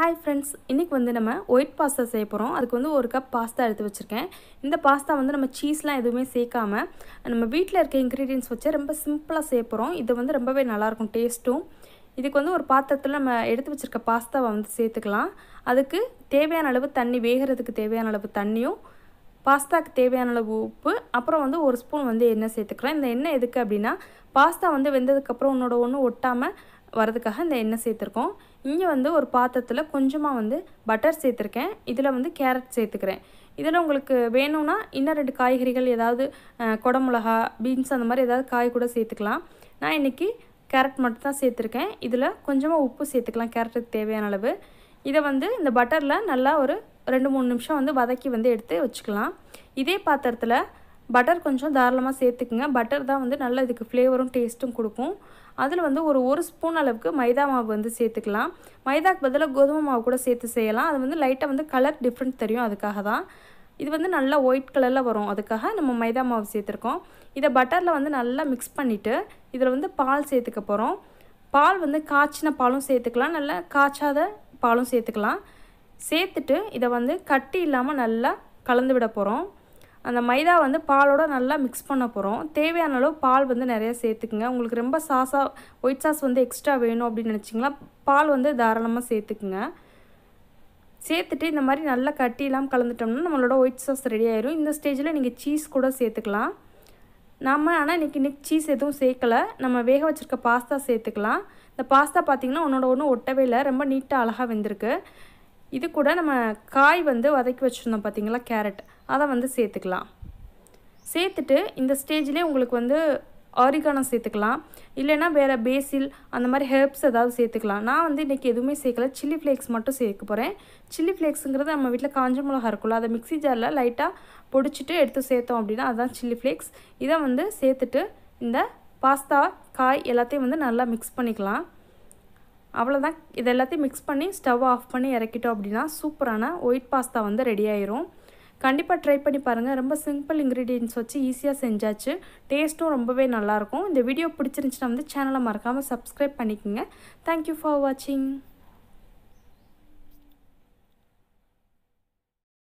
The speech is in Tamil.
ஹாய் ஃப்ரெண்ட்ஸ் இன்றைக்கி வந்து நம்ம ஒயிட் பாஸ்தா செய்ய போகிறோம் அதுக்கு வந்து ஒரு கப் பாஸ்தா எடுத்து வச்சுருக்கேன். இந்த பாஸ்தா வந்து நம்ம சீஸ்லாம் எதுவுமே சேர்க்காம நம்ம வீட்டில் இருக்க இன்க்ரீடியன்ஸ் வச்சு ரொம்ப சிம்பிளாக செய்ய போகிறோம் இது வந்து ரொம்பவே நல்லாயிருக்கும் டேஸ்ட்டும் இதுக்கு வந்து ஒரு பாத்திரத்தில் நம்ம எடுத்து வச்சுருக்க பாஸ்தாவை வந்து சேர்த்துக்கலாம். அதுக்கு தேவையான அளவு தண்ணி வேகிறதுக்கு தேவையான அளவு தண்ணியும் பாஸ்தாக்கு தேவையான அளவு உப்பு அப்புறம் வந்து ஒரு ஸ்பூன் வந்து எண்ணெய் சேர்த்துக்கலாம். இந்த எண்ணெய் எதுக்கு அப்படின்னா பாஸ்தா வந்து வெந்ததுக்கப்புறம் உன்னோட ஒன்று ஒட்டாமல் வரதுக்காக இந்த எண்ணெய் சேர்த்துருக்கோம். இங்கே வந்து ஒரு பாத்திரத்தில் கொஞ்சமாக வந்து பட்டர் சேர்த்துருக்கேன். இதில் வந்து கேரட் சேர்த்துக்கிறேன். இதில் உங்களுக்கு வேணும்னா இன்னும் ரெண்டு காய்கறிகள் ஏதாவது குடமிளகா பீன்ஸ் அந்த மாதிரி ஏதாவது காய் கூட சேர்த்துக்கலாம். நான் இன்றைக்கி கேரட் மட்டும் தான் சேர்த்துருக்கேன். இதில் கொஞ்சமாக உப்பு சேர்த்துக்கலாம். கேரட்டுக்கு தேவையான அளவு. இதை வந்து இந்த பட்டரில் நல்லா ஒரு ரெண்டு மூணு நிமிஷம் வந்து வதக்கி வந்து எடுத்து வச்சுக்கலாம். இதே பாத்திரத்தில் பட்டர் கொஞ்சம் தாராளமாக சேர்த்துக்குங்க. பட்டர் தான் வந்து நல்ல இதுக்கு ஃப்ளேவரும் டேஸ்ட்டும் கொடுக்கும். அதில் வந்து ஒரு ஒரு ஸ்பூன் அளவுக்கு மைதா மாவு வந்து சேர்த்துக்கலாம். மைதாக்கு பதிலாக கோதுமை மாவு கூட சேர்த்து செய்யலாம். அது வந்து லைட்டாக வந்து கலர் டிஃப்ரெண்ட் தெரியும் அதுக்காக தான். இது வந்து நல்லா ஒயிட் கலரில் வரும். அதுக்காக நம்ம மைதா மாவு சேர்த்துருக்கோம். இதை பட்டரில் வந்து நல்லா மிக்ஸ் பண்ணிவிட்டு இதில் வந்து பால் சேர்த்துக்க போகிறோம் பால் வந்து காய்ச்சின பாலும் சேர்த்துக்கலாம். நல்லா காய்ச்சாத பாலும் சேர்த்துக்கலாம். சேர்த்துட்டு இதை வந்து கட்டி இல்லாமல் நல்லா கலந்து விட போகிறோம் அந்த மைதா வந்து பாலோட நல்லா மிக்ஸ் பண்ண போகிறோம் தேவையான அளவு பால் வந்து நிறையா சேர்த்துக்குங்க. உங்களுக்கு ரொம்ப சாஸாக ஒயிட் சாஸ் வந்து எக்ஸ்ட்ரா வேணும் அப்படின்னு நினச்சிங்களா பால் வந்து தாராளமாக சேர்த்துக்குங்க. சேர்த்துட்டு இந்த மாதிரி நல்லா கட்டிலாம் கலந்துட்டோம்னா நம்மளோட ஒயிட் சாஸ் ரெடி ஆயிரும். இந்த ஸ்டேஜில் நீங்கள் சீஸ் கூட சேர்த்துக்கலாம். நம்ம ஆனால் இன்றைக்கி இன்றைக்கி சீஸ் எதுவும் சேர்க்கலை. நம்ம வேக வச்சுருக்க பாஸ்தா சேர்த்துக்கலாம். இந்த பாஸ்தா பார்த்திங்கன்னா ஒன்றோட ஒன்று ஒட்டவே இல்லை. ரொம்ப நீட்டாக அழகாக வெந்திருக்கு. இது கூட நம்ம காய் வந்து வதக்கி வச்சுருந்தோம் பார்த்திங்களா கேரட் அதை வந்து சேர்த்துக்கலாம். சேர்த்துட்டு இந்த ஸ்டேஜ்லேயே உங்களுக்கு வந்து ஆரிகானம் சேர்த்துக்கலாம். இல்லைன்னா வேறு பேசில் அந்த மாதிரி ஹெர்ப்ஸ் ஏதாவது சேர்த்துக்கலாம். நான் வந்து இன்றைக்கி எதுவுமே சேர்க்கல. சில்லி ஃப்ளேக்ஸ் மட்டும் சேர்க்க போகிறேன் சில்லி ஃப்ளேக்ஸுங்கிறது நம்ம வீட்டில் காஞ்ச மிளகா இருக்குல்ல அதை மிக்ஸி ஜாரில் லைட்டாக பொடிச்சிட்டு எடுத்து சேர்த்தோம் அப்படின்னா அதுதான் சில்லி ஃப்ளேக்ஸ் இதை வந்து சேர்த்துட்டு இந்த பாஸ்தா காய் எல்லாத்தையும் வந்து நல்லா மிக்ஸ் பண்ணிக்கலாம். அவ்வளோதான் இது எல்லாத்தையும் மிக்ஸ் பண்ணி ஸ்டவ் ஆஃப் பண்ணி இறக்கிட்டோம் அப்படின்னா சூப்பரான ஒயிட் பாஸ்தா வந்து ரெடி ஆயிரும். கண்டிப்பாக ட்ரை பண்ணி பாருங்கள் ரொம்ப சிம்பிள் இன்க்ரீடியன்ஸ் வச்சு ஈஸியாக செஞ்சாச்சு. டேஸ்ட்டும் ரொம்பவே நல்லாயிருக்கும் இந்த வீடியோ பிடிச்சிருந்துச்சுன்னா வந்து சேனலை மறக்காமல் சப்ஸ்கிரைப் பண்ணிக்கோங்க. தேங்க்யூ ஃபார் வாட்சிங்